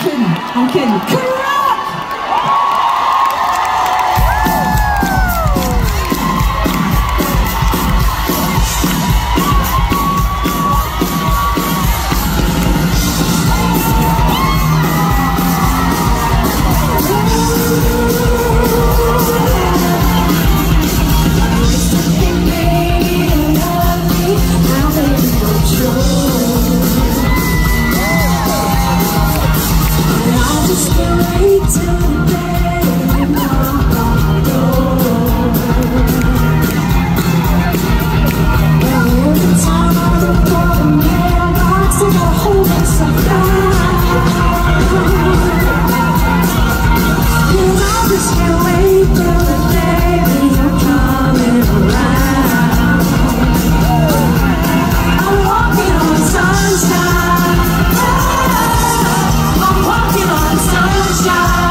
kidding. I'm kidding. Correct! Just walking on sunshine.